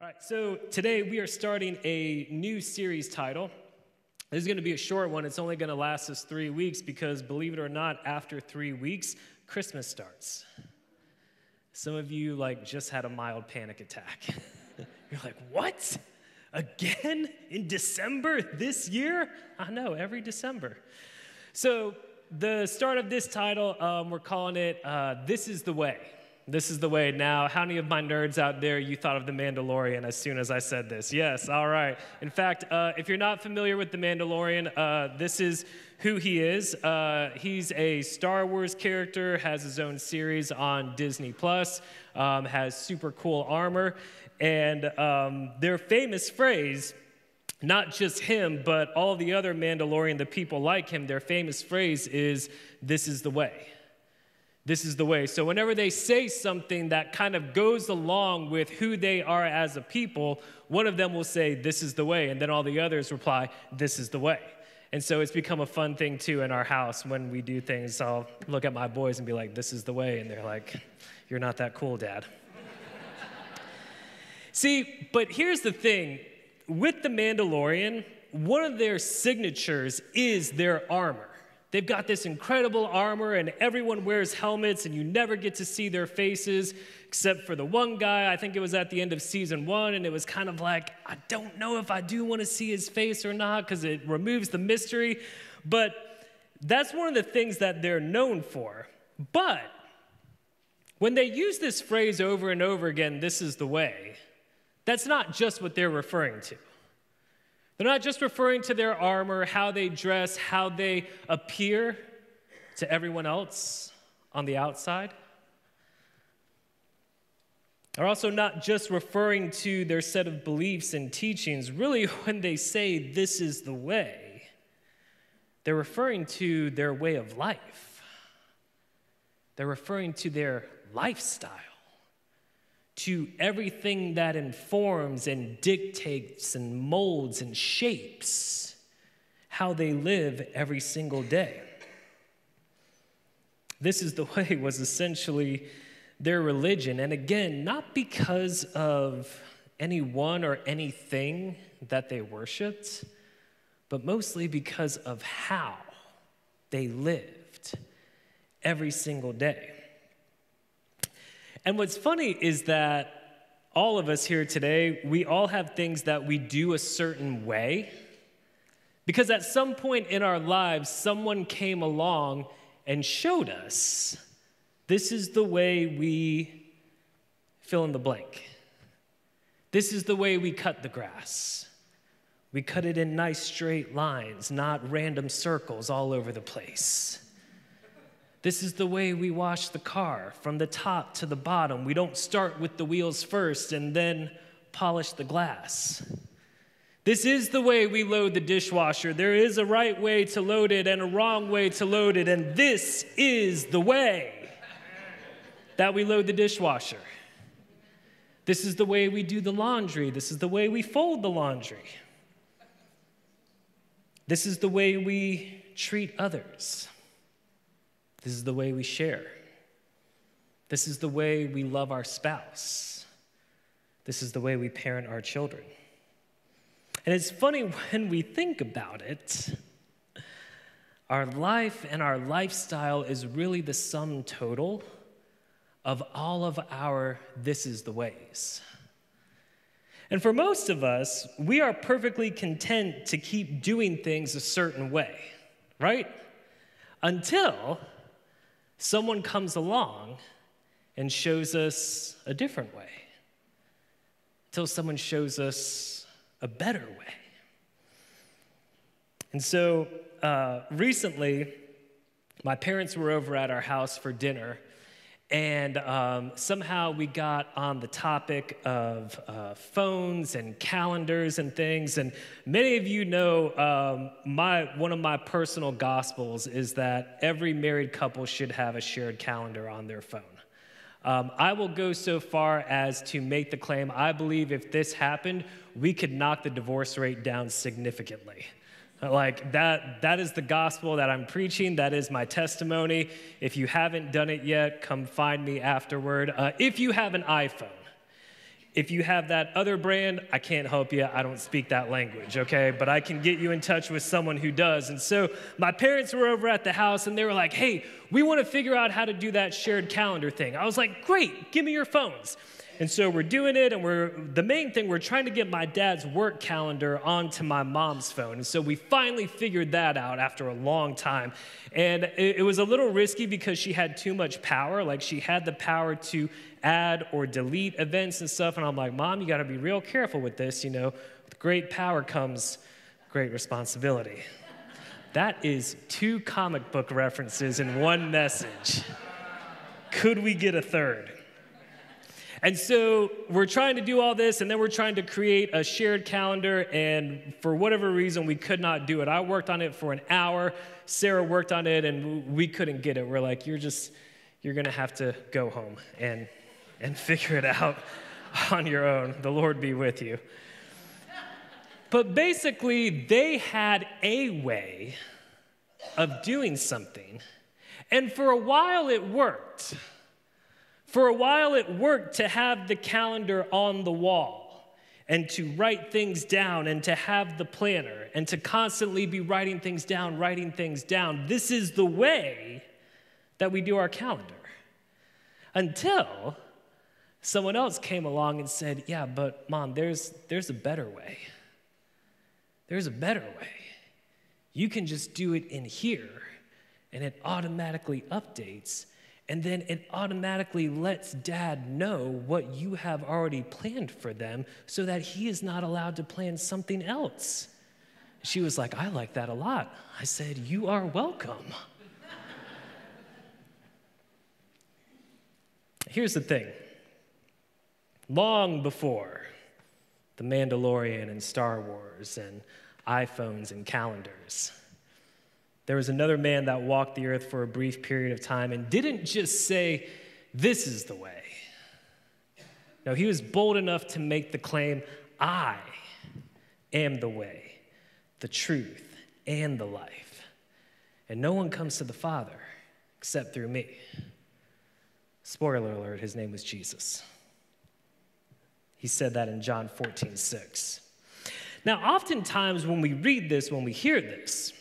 All right, so today we are starting a new series title. This is going to be a short one. It's only going to last us three weeks because, believe it or not, after three weeks, Christmas starts. Some of you like just had a mild panic attack. You're like, what? Again in December this year? I know, every December. So the start of this title, um, we're calling it uh, "This Is the Way." This is the way now. How many of my nerds out there, you thought of The Mandalorian as soon as I said this? Yes, all right. In fact, uh, if you're not familiar with The Mandalorian, uh, this is who he is. Uh, he's a Star Wars character, has his own series on Disney Plus, um, has super cool armor, and um, their famous phrase, not just him, but all the other Mandalorian, the people like him, their famous phrase is, This is the way. This is the way. So, whenever they say something that kind of goes along with who they are as a people, one of them will say, This is the way. And then all the others reply, This is the way. And so it's become a fun thing too in our house when we do things. I'll look at my boys and be like, This is the way. And they're like, You're not that cool, Dad. See, but here's the thing with the Mandalorian, one of their signatures is their armor. They've got this incredible armor, and everyone wears helmets, and you never get to see their faces except for the one guy. I think it was at the end of season one, and it was kind of like, I don't know if I do want to see his face or not because it removes the mystery. But that's one of the things that they're known for. But when they use this phrase over and over again, this is the way, that's not just what they're referring to. They're not just referring to their armor, how they dress, how they appear to everyone else on the outside. They're also not just referring to their set of beliefs and teachings. Really, when they say this is the way, they're referring to their way of life. They're referring to their lifestyle to everything that informs and dictates and molds and shapes how they live every single day. This is the way was essentially their religion. And again, not because of anyone or anything that they worshiped, but mostly because of how they lived every single day. And what's funny is that all of us here today, we all have things that we do a certain way. Because at some point in our lives, someone came along and showed us this is the way we fill in the blank. This is the way we cut the grass. We cut it in nice straight lines, not random circles all over the place. This is the way we wash the car from the top to the bottom. We don't start with the wheels first and then polish the glass. This is the way we load the dishwasher. There is a right way to load it and a wrong way to load it, and this is the way that we load the dishwasher. This is the way we do the laundry. This is the way we fold the laundry. This is the way we treat others. This is the way we share. This is the way we love our spouse. This is the way we parent our children. And it's funny when we think about it, our life and our lifestyle is really the sum total of all of our this is the ways. And for most of us, we are perfectly content to keep doing things a certain way, right? Until someone comes along and shows us a different way, until someone shows us a better way. And so uh, recently, my parents were over at our house for dinner, and um, somehow we got on the topic of uh, phones and calendars and things. And many of you know um, my, one of my personal gospels is that every married couple should have a shared calendar on their phone. Um, I will go so far as to make the claim I believe if this happened, we could knock the divorce rate down significantly. Like that, that is the gospel that I'm preaching. That is my testimony. If you haven't done it yet, come find me afterward. Uh, if you have an iPhone, If you have that other brand, I can't help you. I don't speak that language, okay? But I can get you in touch with someone who does. And so my parents were over at the house and they were like, hey, we want to figure out how to do that shared calendar thing. I was like, great, give me your phones. And so we're doing it, and we're the main thing, we're trying to get my dad's work calendar onto my mom's phone. And so we finally figured that out after a long time. And it, it was a little risky because she had too much power. Like she had the power to add or delete events and stuff. And I'm like, Mom, you got to be real careful with this. You know, with great power comes great responsibility. That is two comic book references in one message. Could we get a third? And so we're trying to do all this, and then we're trying to create a shared calendar, and for whatever reason, we could not do it. I worked on it for an hour. Sarah worked on it, and we couldn't get it. We're like, you're just, you're gonna have to go home and, and figure it out on your own. The Lord be with you. But basically, they had a way of doing something, and for a while it worked. For a while, it worked to have the calendar on the wall and to write things down and to have the planner and to constantly be writing things down, writing things down. This is the way that we do our calendar. Until someone else came along and said, Yeah, but mom, there's, there's a better way. There's a better way. You can just do it in here, and it automatically updates and then it automatically lets dad know what you have already planned for them so that he is not allowed to plan something else. She was like, I like that a lot. I said, You are welcome. Here's the thing long before The Mandalorian and Star Wars and iPhones and calendars, there was another man that walked the earth for a brief period of time and didn't just say, This is the way. No, he was bold enough to make the claim, I am the way, the truth, and the life. And no one comes to the Father except through me. Spoiler alert, his name was Jesus. He said that in John 14, 6. Now, oftentimes when we read this, when we hear this,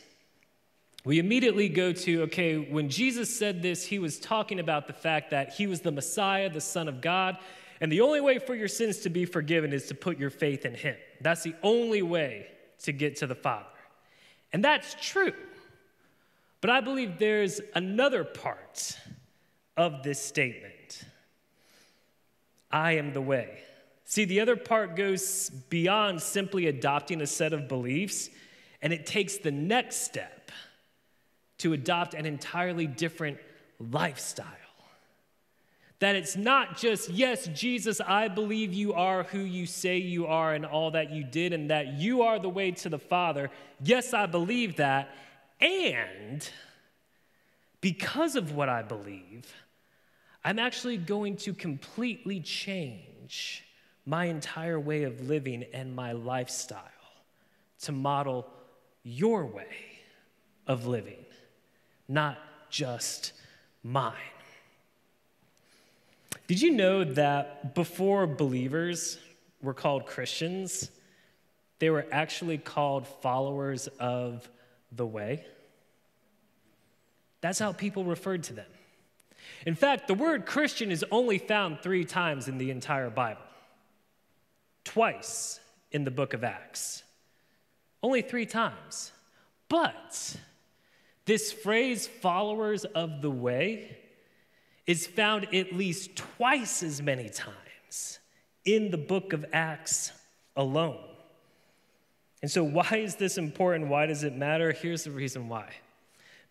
we immediately go to okay, when Jesus said this, he was talking about the fact that he was the Messiah, the Son of God, and the only way for your sins to be forgiven is to put your faith in him. That's the only way to get to the Father. And that's true. But I believe there's another part of this statement I am the way. See, the other part goes beyond simply adopting a set of beliefs, and it takes the next step to adopt an entirely different lifestyle. That it's not just, yes, Jesus, I believe you are who you say you are and all that you did, and that you are the way to the Father. Yes, I believe that. And because of what I believe, I'm actually going to completely change my entire way of living and my lifestyle to model your way of living not just mine. Did you know that before believers were called Christians, they were actually called followers of the way? That's how people referred to them. In fact, the word Christian is only found three times in the entire Bible twice in the book of Acts. Only three times. But this phrase, followers of the way, is found at least twice as many times in the book of Acts alone. And so, why is this important? Why does it matter? Here's the reason why.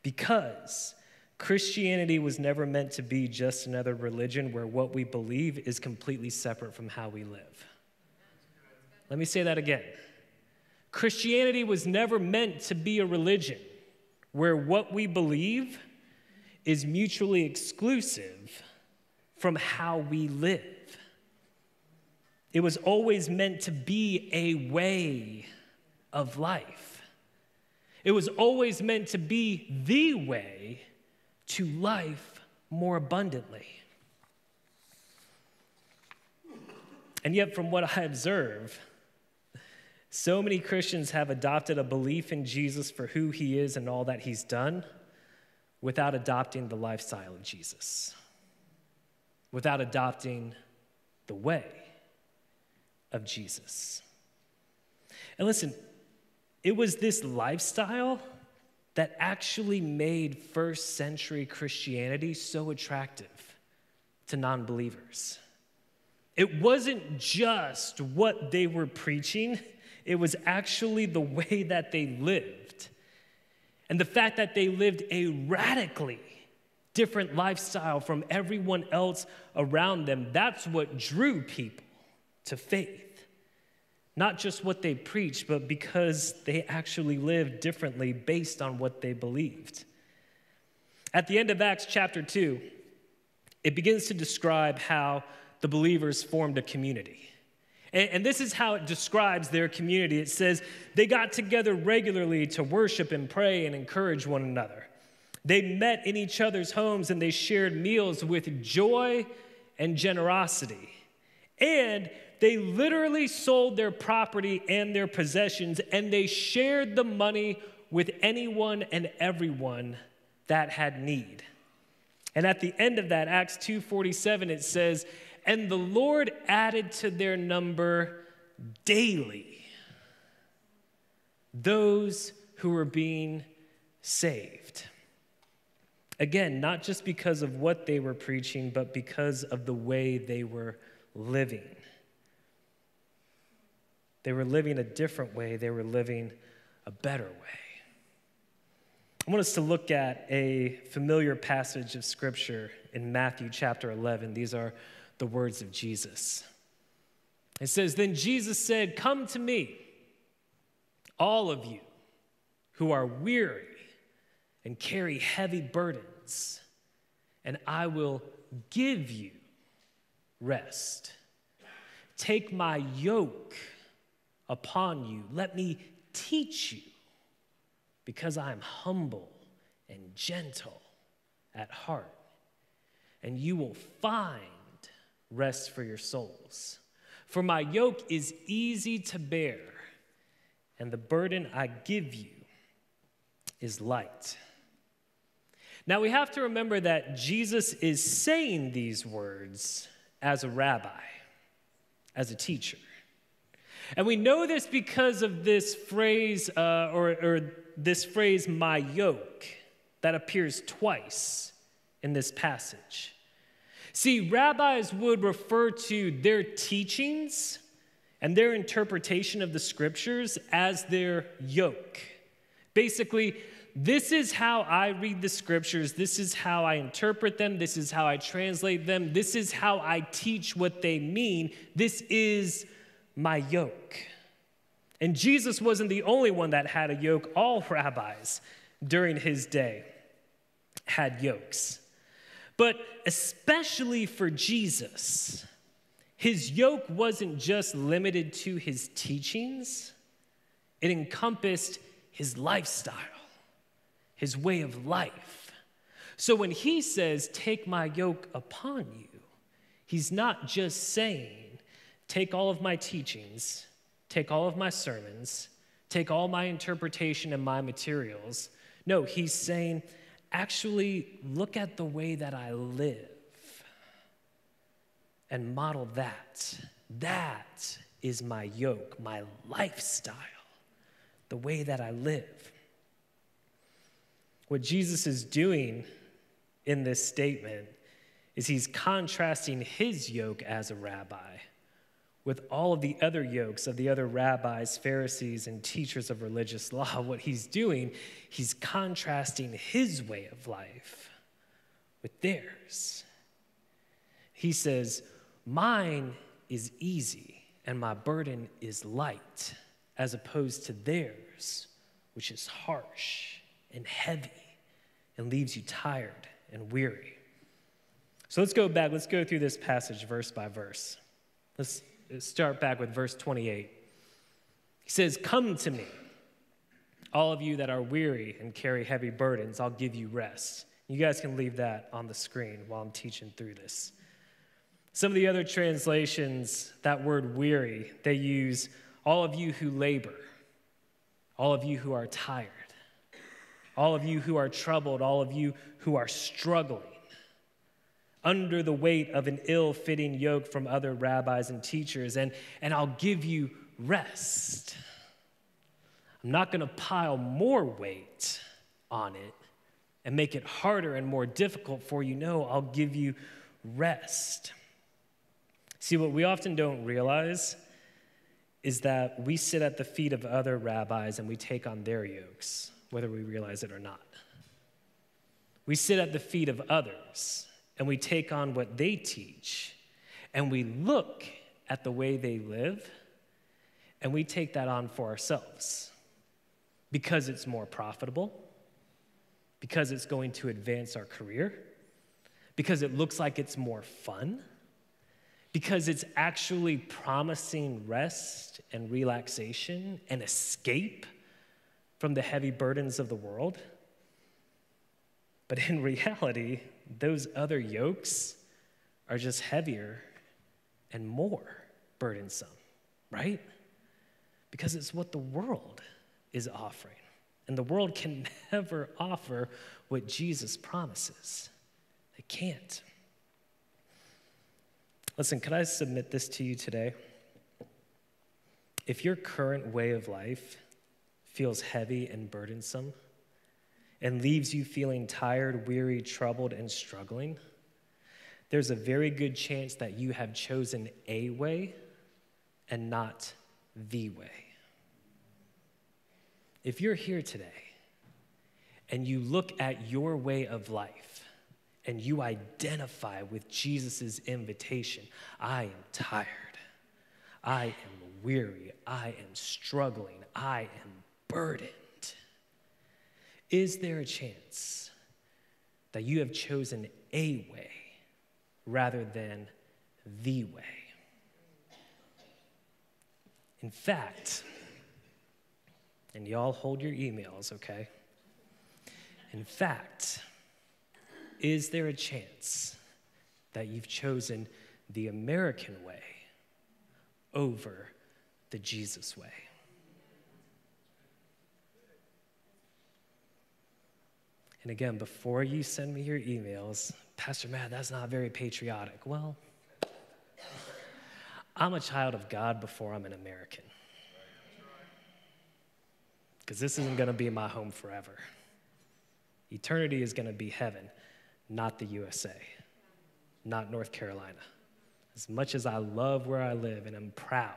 Because Christianity was never meant to be just another religion where what we believe is completely separate from how we live. Let me say that again. Christianity was never meant to be a religion where what we believe is mutually exclusive from how we live. It was always meant to be a way of life. It was always meant to be the way to life more abundantly. And yet, from what I observe, so many Christians have adopted a belief in Jesus for who he is and all that he's done without adopting the lifestyle of Jesus, without adopting the way of Jesus. And listen, it was this lifestyle that actually made first century Christianity so attractive to non believers. It wasn't just what they were preaching, it was actually the way that they lived. And the fact that they lived a radically different lifestyle from everyone else around them, that's what drew people to faith. Not just what they preached, but because they actually lived differently based on what they believed. At the end of Acts chapter 2, it begins to describe how the believers formed a community. And, and, this is how it describes their community. It says they got together regularly to worship and pray and encourage one another. They met in each other's homes and they shared meals with joy and generosity. And they literally sold their property and their possessions and they shared the money with anyone and everyone that had need. And at the end of that Acts 2:47 it says and the Lord added to their number daily those who were being saved. Again, not just because of what they were preaching, but because of the way they were living. They were living a different way, they were living a better way. I want us to look at a familiar passage of Scripture in Matthew chapter 11. These are the words of Jesus. It says, Then Jesus said, Come to me, all of you who are weary and carry heavy burdens, and I will give you rest. Take my yoke upon you. Let me teach you, because I am humble and gentle at heart, and you will find rest for your souls. For my yoke is easy to bear, and the burden I give you is light. Now we have to remember that Jesus is saying these words as a rabbi, as a teacher. And we know this because of this phrase, uh, or, or this phrase, my yoke, that appears twice in this passage. See, rabbis would refer to their teachings and their interpretation of the scriptures as their yoke. Basically, this is how I read the scriptures. This is how I interpret them. This is how I translate them. This is how I teach what they mean. This is my yoke. And Jesus wasn't the only one that had a yoke. All rabbis during his day had yokes. But especially for Jesus, his yoke wasn't just limited to his teachings, it encompassed his lifestyle, his way of life. So when he says, Take my yoke upon you, he's not just saying, Take all of my teachings, take all of my sermons, take all my interpretation and my materials. No, he's saying, actually look at the way that I live and model that. That is my yoke, my lifestyle, the way that I live. What Jesus is doing in this statement is he's contrasting his yoke as a rabbi with all of the other yokes of the other rabbis, Pharisees, and teachers of religious law, what he's doing, he's contrasting his way of life with theirs. He says, Mine is easy and my burden is light, as opposed to theirs, which is harsh and heavy and leaves you tired and weary. So let's go back. Let's go through this passage verse by verse. Let's start back with verse 28. He says, Come to me, all of you that are weary and carry heavy burdens, I'll give you rest. You guys can leave that on the screen while I'm teaching through this. Some of the other translations, that word weary, they use all of you who labor, all of you who are tired, all of you who are troubled, all of you who are struggling under the weight of an ill fitting yoke from other rabbis and teachers, and, and I'll give you rest. I'm not going to pile more weight on it and make it harder and more difficult for you. No, I'll give you rest. See, what we often don't realize is that we sit at the feet of other rabbis and we take on their yokes, whether we realize it or not. We sit at the feet of others and we take on what they teach and we look at the way they live and we take that on for ourselves because it's more profitable, because it's going to advance our career, because it looks like it's more fun, because it's actually promising rest and relaxation and escape from the heavy burdens of the world. But in reality, those other yokes are just heavier and more burdensome, right? Because it's what the world is offering. And the world can never offer what Jesus promises. They can't. Listen, could I submit this to you today? If your current way of life feels heavy and burdensome, and leaves you feeling tired, weary, troubled, and struggling, there's a very good chance that you have chosen a way and not the way. If you're here today and you look at your way of life and you identify with Jesus' invitation, I am tired, I am weary, I am struggling, I am burdened is there a chance that you have chosen a way rather than the way? In fact, and y'all hold your emails, okay? In fact, is there a chance that you've chosen the American way over the Jesus way? And again, before you send me your emails, Pastor Matt, that's not very patriotic. Well, I'm a child of God before I'm an American. Because this isn't going to be my home forever. Eternity is going to be heaven, not the USA, not North Carolina. As much as I love where I live and I'm proud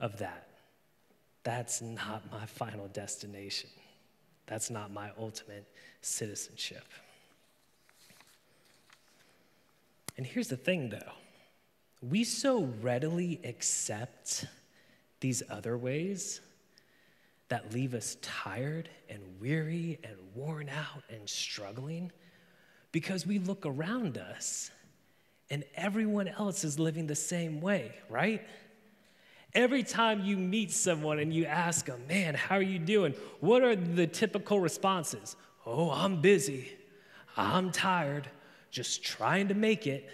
of that, that's not my final destination. That's not my ultimate citizenship. And here's the thing though we so readily accept these other ways that leave us tired and weary and worn out and struggling because we look around us and everyone else is living the same way, right? Every time you meet someone and you ask them, man, how are you doing? What are the typical responses? Oh, I'm busy. I'm tired, just trying to make it.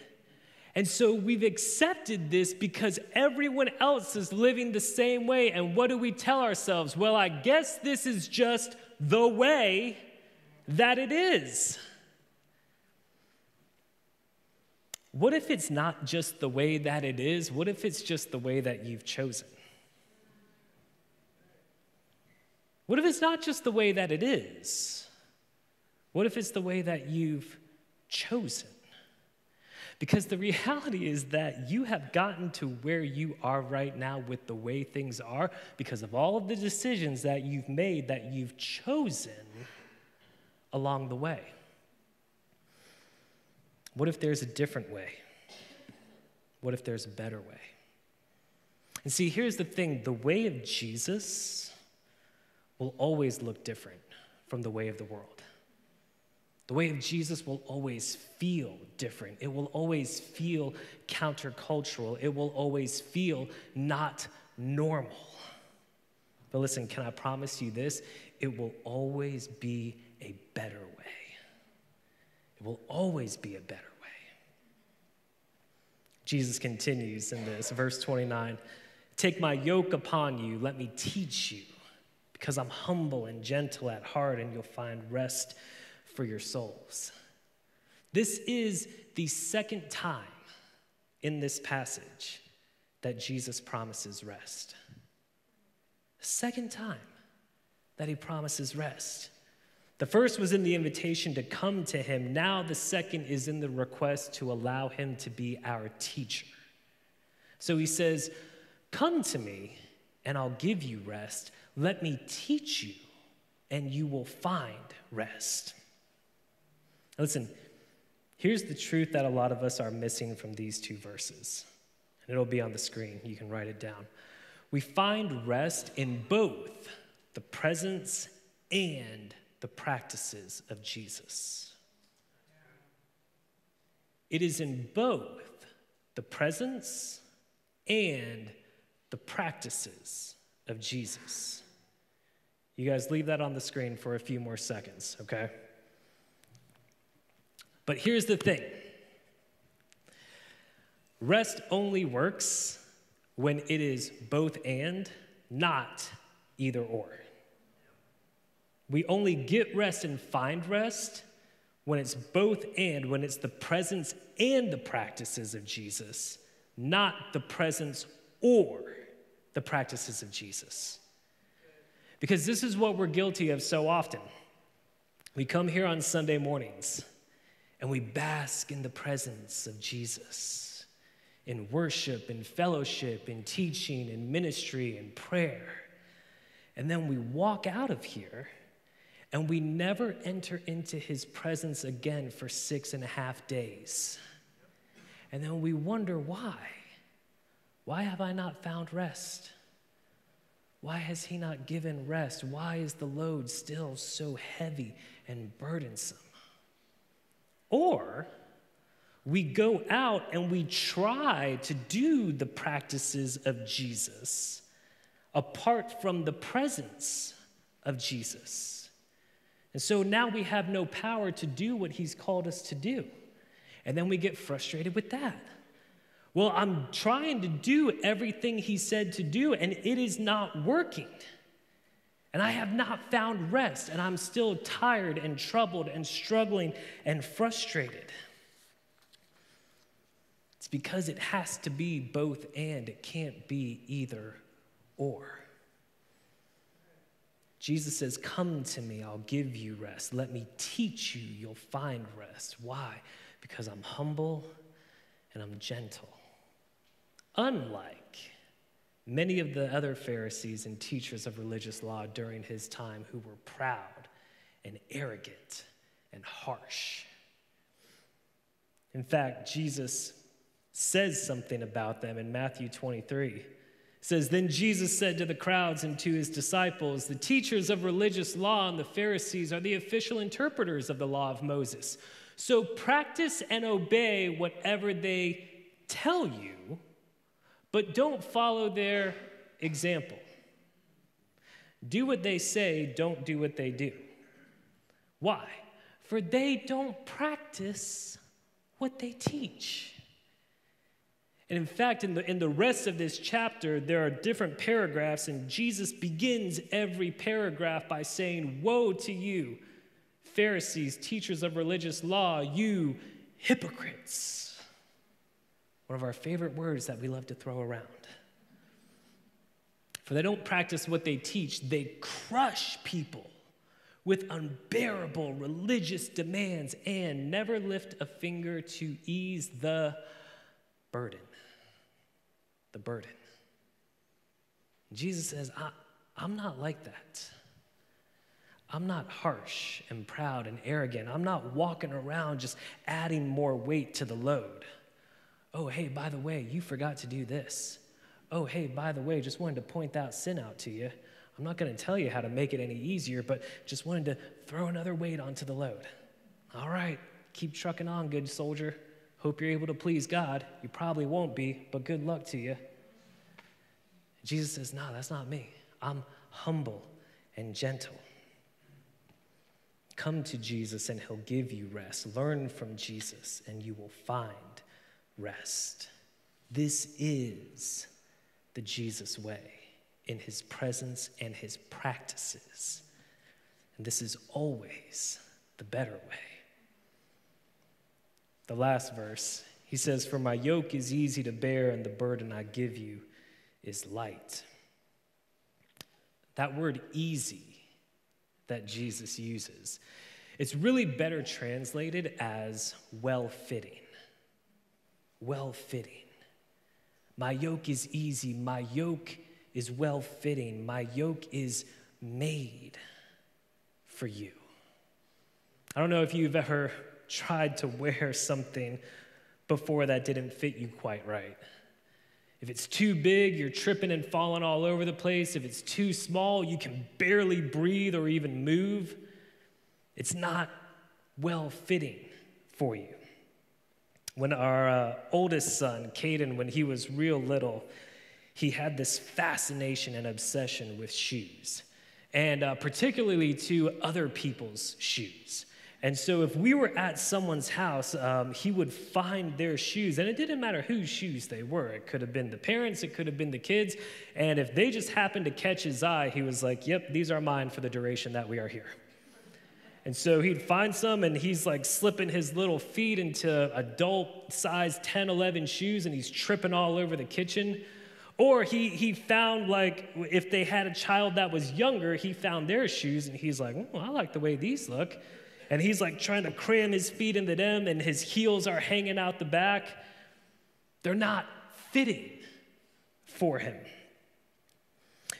And so we've accepted this because everyone else is living the same way. And what do we tell ourselves? Well, I guess this is just the way that it is. What if it's not just the way that it is? What if it's just the way that you've chosen? What if it's not just the way that it is? What if it's the way that you've chosen? Because the reality is that you have gotten to where you are right now with the way things are because of all of the decisions that you've made that you've chosen along the way. What if there's a different way? What if there's a better way? And see, here's the thing the way of Jesus will always look different from the way of the world. The way of Jesus will always feel different. It will always feel countercultural. It will always feel not normal. But listen, can I promise you this? It will always be a better way. It will always be a better way. Jesus continues in this, verse 29 Take my yoke upon you, let me teach you, because I'm humble and gentle at heart, and you'll find rest for your souls. This is the second time in this passage that Jesus promises rest. Second time that he promises rest. The first was in the invitation to come to him. Now, the second is in the request to allow him to be our teacher. So he says, Come to me, and I'll give you rest. Let me teach you, and you will find rest. Listen, here's the truth that a lot of us are missing from these two verses. And it'll be on the screen. You can write it down. We find rest in both the presence and the practices of Jesus. It is in both the presence and the practices of Jesus. You guys leave that on the screen for a few more seconds, okay? But here's the thing rest only works when it is both and, not either or. We only get rest and find rest when it's both and, when it's the presence and the practices of Jesus, not the presence or the practices of Jesus. Because this is what we're guilty of so often. We come here on Sunday mornings and we bask in the presence of Jesus in worship, in fellowship, in teaching, in ministry, in prayer. And then we walk out of here and we never enter into his presence again for six and a half days. And then we wonder why. Why have I not found rest? Why has he not given rest? Why is the load still so heavy and burdensome? Or we go out and we try to do the practices of Jesus apart from the presence of Jesus. And so now we have no power to do what he's called us to do. And then we get frustrated with that. Well, I'm trying to do everything he said to do, and it is not working. And I have not found rest, and I'm still tired and troubled and struggling and frustrated. It's because it has to be both and, it can't be either or. Jesus says, Come to me, I'll give you rest. Let me teach you, you'll find rest. Why? Because I'm humble and I'm gentle. Unlike many of the other Pharisees and teachers of religious law during his time who were proud and arrogant and harsh. In fact, Jesus says something about them in Matthew 23 says then jesus said to the crowds and to his disciples the teachers of religious law and the pharisees are the official interpreters of the law of moses. So practice and obey whatever they tell you but don't follow their example. Do what they say don't do what they do. Why? For they don't practice what they teach and in fact, in the, in the rest of this chapter, there are different paragraphs, and Jesus begins every paragraph by saying, Woe to you, Pharisees, teachers of religious law, you hypocrites. One of our favorite words that we love to throw around. For they don't practice what they teach, they crush people with unbearable religious demands and never lift a finger to ease the burden the burden. Jesus says, I, I'm not like that. I'm not harsh and proud and arrogant. I'm not walking around just adding more weight to the load. Oh, hey, by the way, you forgot to do this. Oh, hey, by the way, just wanted to point that sin out to you. I'm not going to tell you how to make it any easier, but just wanted to throw another weight onto the load. All right, keep trucking on, good soldier. Hope you're able to please God. You probably won't be, but good luck to you. Jesus says, No, that's not me. I'm humble and gentle. Come to Jesus and he'll give you rest. Learn from Jesus and you will find rest. This is the Jesus way in his presence and his practices. And this is always the better way. The last verse, he says, For my yoke is easy to bear, and the burden I give you is light. That word easy that Jesus uses, it's really better translated as well fitting. Well fitting. My yoke is easy. My yoke is well fitting. My yoke is made for you. I don't know if you've ever tried to wear something before that didn't fit you quite right. If it's too big, you're tripping and falling all over the place. If it's too small, you can barely breathe or even move. It's not well fitting for you. When our uh, oldest son, Caden, when he was real little, he had this fascination and obsession with shoes, and uh, particularly to other people's shoes. And so, if we were at someone's house, um, he would find their shoes, and it didn't matter whose shoes they were. It could have been the parents, it could have been the kids. And if they just happened to catch his eye, he was like, Yep, these are mine for the duration that we are here. And so he'd find some, and he's like slipping his little feet into adult size 10, 11 shoes, and he's tripping all over the kitchen. Or he, he found, like, if they had a child that was younger, he found their shoes, and he's like, oh, I like the way these look and he's like trying to cram his feet into them, and his heels are hanging out the back. They're not fitting for him.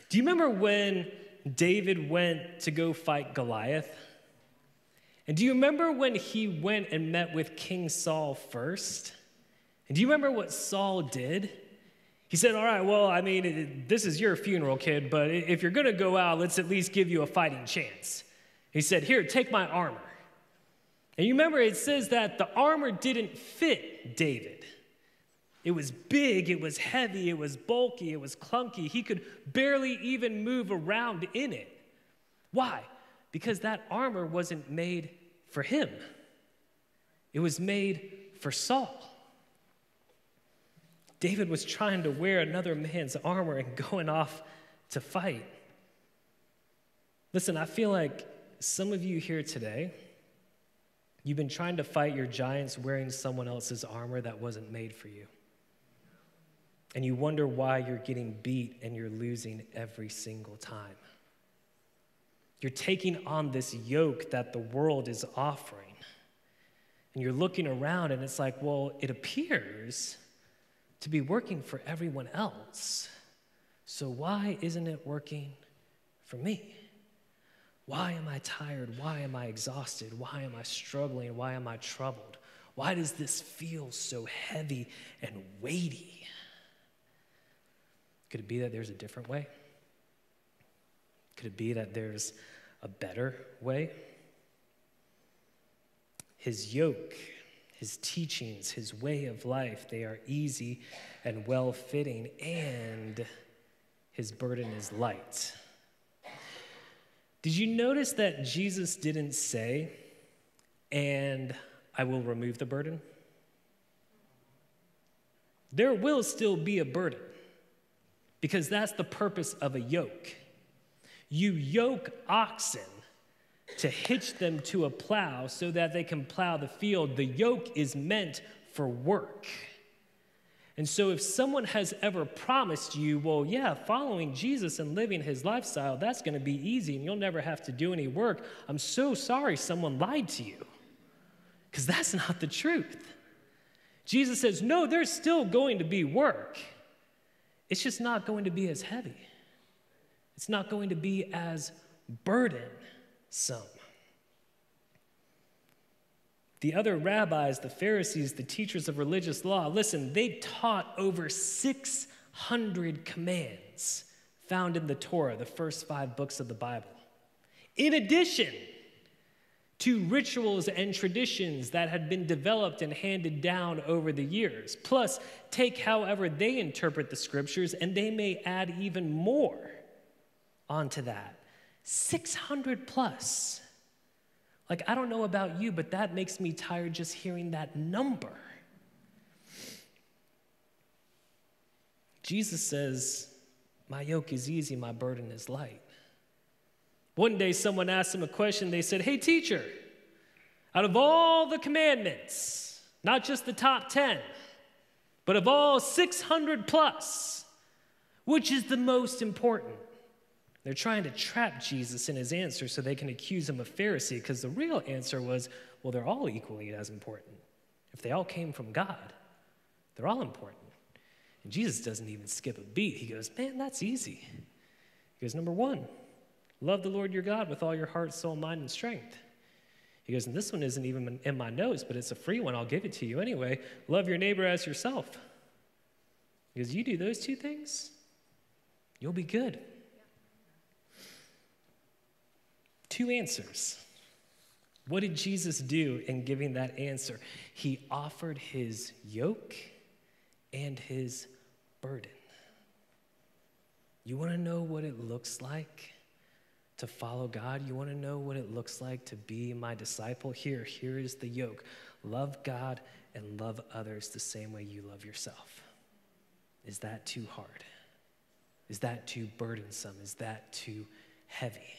Do you remember when David went to go fight Goliath? And do you remember when he went and met with King Saul first? And do you remember what Saul did? He said, All right, well, I mean, this is your funeral, kid, but if you're gonna go out, let's at least give you a fighting chance. He said, Here, take my armor. And you remember it says that the armor didn't fit David. It was big, it was heavy, it was bulky, it was clunky. He could barely even move around in it. Why? Because that armor wasn't made for him, it was made for Saul. David was trying to wear another man's armor and going off to fight. Listen, I feel like some of you here today, You've been trying to fight your giants wearing someone else's armor that wasn't made for you. And you wonder why you're getting beat and you're losing every single time. You're taking on this yoke that the world is offering. And you're looking around and it's like, well, it appears to be working for everyone else. So why isn't it working for me? Why am I tired? Why am I exhausted? Why am I struggling? Why am I troubled? Why does this feel so heavy and weighty? Could it be that there's a different way? Could it be that there's a better way? His yoke, his teachings, his way of life, they are easy and well fitting, and his burden is light. Did you notice that Jesus didn't say, and I will remove the burden? There will still be a burden because that's the purpose of a yoke. You yoke oxen to hitch them to a plow so that they can plow the field. The yoke is meant for work. And so, if someone has ever promised you, well, yeah, following Jesus and living his lifestyle, that's going to be easy and you'll never have to do any work, I'm so sorry someone lied to you. Because that's not the truth. Jesus says, no, there's still going to be work. It's just not going to be as heavy, it's not going to be as burdensome. The other rabbis, the Pharisees, the teachers of religious law, listen, they taught over 600 commands found in the Torah, the first five books of the Bible. In addition to rituals and traditions that had been developed and handed down over the years. Plus, take however they interpret the scriptures, and they may add even more onto that. 600 plus. Like, I don't know about you, but that makes me tired just hearing that number. Jesus says, My yoke is easy, my burden is light. One day, someone asked him a question. They said, Hey, teacher, out of all the commandments, not just the top 10, but of all 600 plus, which is the most important? They're trying to trap Jesus in his answer so they can accuse him of Pharisee because the real answer was, well, they're all equally as important. If they all came from God, they're all important. And Jesus doesn't even skip a beat. He goes, man, that's easy. He goes, number one, love the Lord your God with all your heart, soul, mind, and strength. He goes, and this one isn't even in my notes, but it's a free one. I'll give it to you anyway. Love your neighbor as yourself. He goes, you do those two things, you'll be good. Two answers. What did Jesus do in giving that answer? He offered his yoke and his burden. You want to know what it looks like to follow God? You want to know what it looks like to be my disciple? Here, here is the yoke. Love God and love others the same way you love yourself. Is that too hard? Is that too burdensome? Is that too heavy?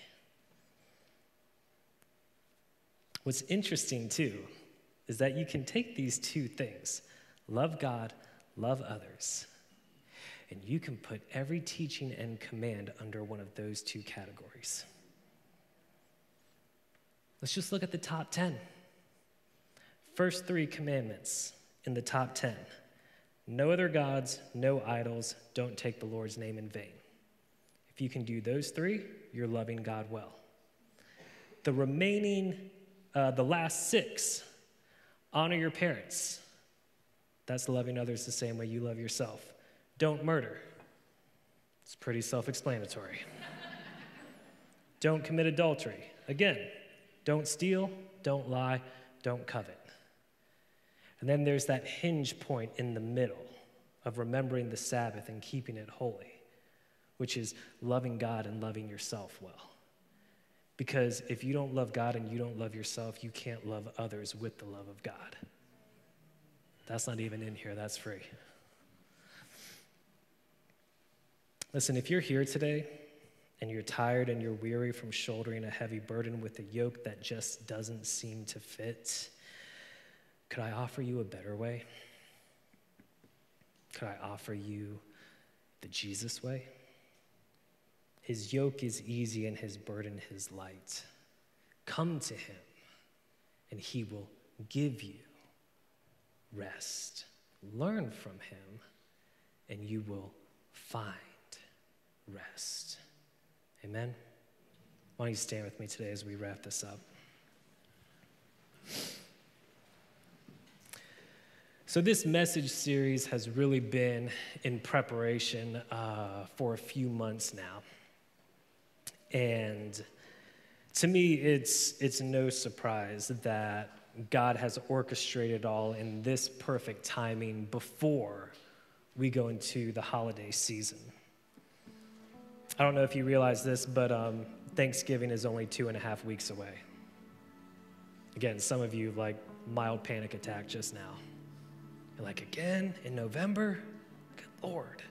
What's interesting too is that you can take these two things love God, love others, and you can put every teaching and command under one of those two categories. Let's just look at the top 10. First three commandments in the top 10 no other gods, no idols, don't take the Lord's name in vain. If you can do those three, you're loving God well. The remaining uh, the last six honor your parents. That's loving others the same way you love yourself. Don't murder. It's pretty self explanatory. don't commit adultery. Again, don't steal, don't lie, don't covet. And then there's that hinge point in the middle of remembering the Sabbath and keeping it holy, which is loving God and loving yourself well. Because if you don't love God and you don't love yourself, you can't love others with the love of God. That's not even in here, that's free. Listen, if you're here today and you're tired and you're weary from shouldering a heavy burden with a yoke that just doesn't seem to fit, could I offer you a better way? Could I offer you the Jesus way? His yoke is easy and his burden is light. Come to him, and he will give you rest. Learn from him, and you will find rest. Amen? Why don't you stand with me today as we wrap this up? So, this message series has really been in preparation uh, for a few months now. And to me, it's, it's no surprise that God has orchestrated all in this perfect timing before we go into the holiday season. I don't know if you realize this, but um, Thanksgiving is only two and a half weeks away. Again, some of you like mild panic attack just now. You're like, again in November? Good Lord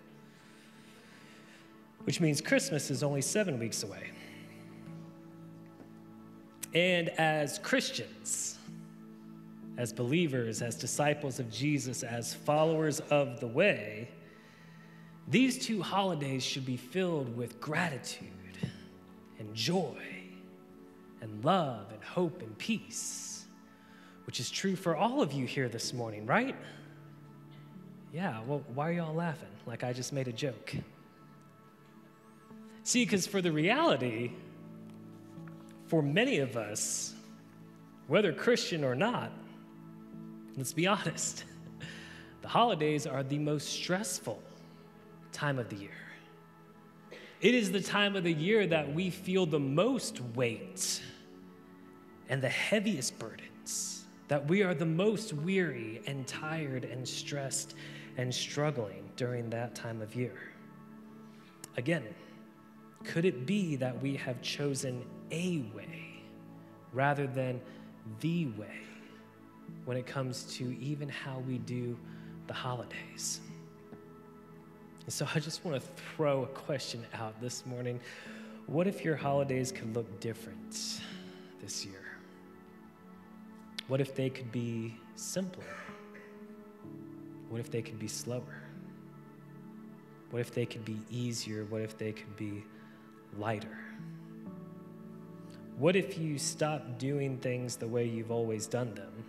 which means Christmas is only seven weeks away. And as Christians, as believers, as disciples of Jesus, as followers of the way, these two holidays should be filled with gratitude and joy and love and hope and peace, which is true for all of you here this morning, right? Yeah, well, why are y'all laughing? Like I just made a joke. See, because for the reality, for many of us, whether Christian or not, let's be honest, the holidays are the most stressful time of the year. It is the time of the year that we feel the most weight and the heaviest burdens, that we are the most weary and tired and stressed and struggling during that time of year. Again, could it be that we have chosen a way rather than the way when it comes to even how we do the holidays? And so I just want to throw a question out this morning. What if your holidays could look different this year? What if they could be simpler? What if they could be slower? What if they could be easier? What if they could be lighter? What if you stop doing things the way you've always done them,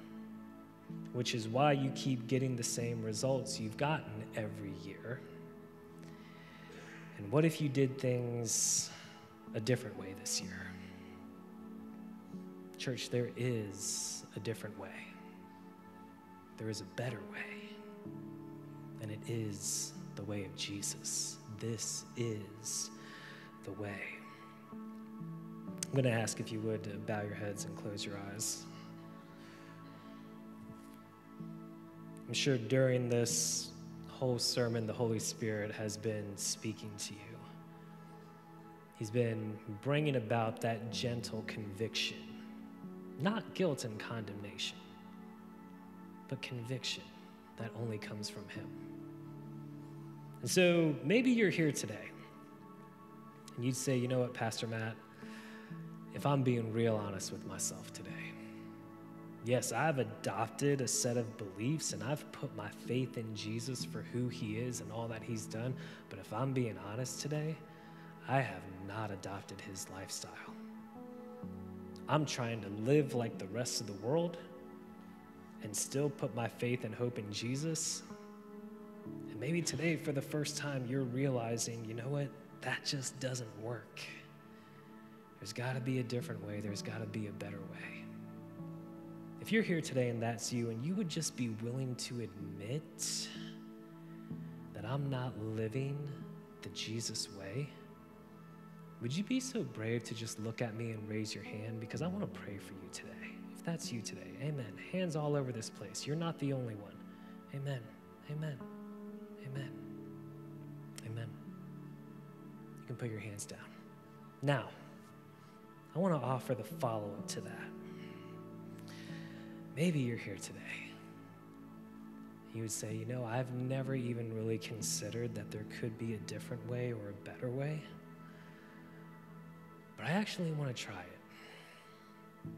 which is why you keep getting the same results you've gotten every year? And what if you did things a different way this year? Church, there is a different way. There is a better way. And it is the way of Jesus. This is the way. I'm going to ask if you would uh, bow your heads and close your eyes. I'm sure during this whole sermon, the Holy Spirit has been speaking to you. He's been bringing about that gentle conviction, not guilt and condemnation, but conviction that only comes from Him. And so maybe you're here today and you'd say, you know what, Pastor Matt, if I'm being real honest with myself today, yes, I've adopted a set of beliefs and I've put my faith in Jesus for who he is and all that he's done. But if I'm being honest today, I have not adopted his lifestyle. I'm trying to live like the rest of the world and still put my faith and hope in Jesus And maybe today, for the first time, you're realizing, you know what? That just doesn't work. There's got to be a different way, there's got to be a better way. If you're here today and that's you, and you would just be willing to admit that I'm not living the Jesus way, would you be so brave to just look at me and raise your hand? Because I want to pray for you today. If that's you today, amen. Hands all over this place. You're not the only one. Amen. Amen. Amen. Amen. Can put your hands down. Now, I want to offer the follow up to that. Maybe you're here today. You would say, you know, I've never even really considered that there could be a different way or a better way. But I actually want to try it.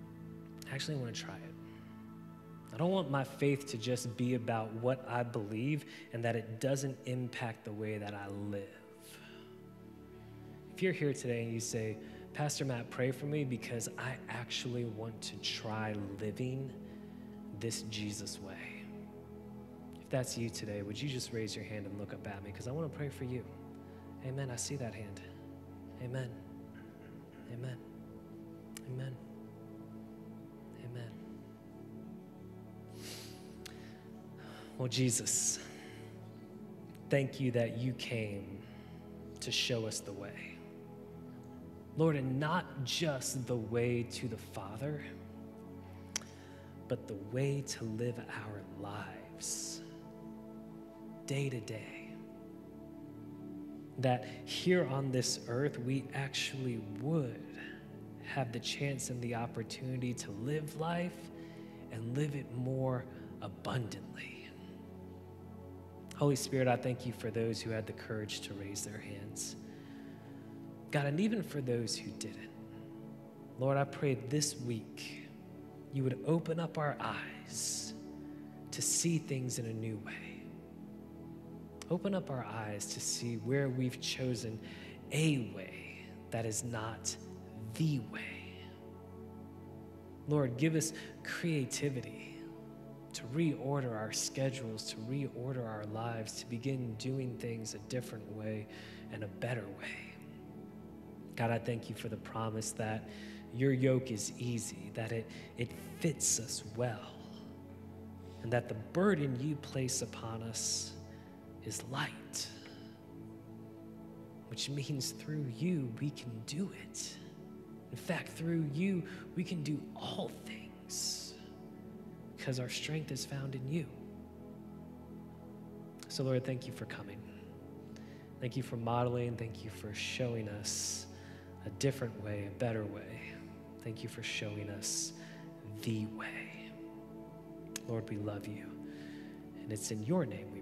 I actually want to try it. I don't want my faith to just be about what I believe and that it doesn't impact the way that I live. You're here today and you say, Pastor Matt, pray for me because I actually want to try living this Jesus way. If that's you today, would you just raise your hand and look up at me? Because I want to pray for you. Amen. I see that hand. Amen. Amen. Amen. Amen. Well, Jesus, thank you that you came to show us the way. Lord, and not just the way to the Father, but the way to live our lives day to day. That here on this earth, we actually would have the chance and the opportunity to live life and live it more abundantly. Holy Spirit, I thank you for those who had the courage to raise their hands. God, and even for those who didn't. Lord, I pray this week you would open up our eyes to see things in a new way. Open up our eyes to see where we've chosen a way that is not the way. Lord, give us creativity to reorder our schedules, to reorder our lives, to begin doing things a different way and a better way. God, I thank you for the promise that your yoke is easy, that it, it fits us well, and that the burden you place upon us is light, which means through you we can do it. In fact, through you we can do all things because our strength is found in you. So, Lord, thank you for coming. Thank you for modeling. Thank you for showing us a different way, a better way. Thank you for showing us the way. Lord, we love you. And it's in your name.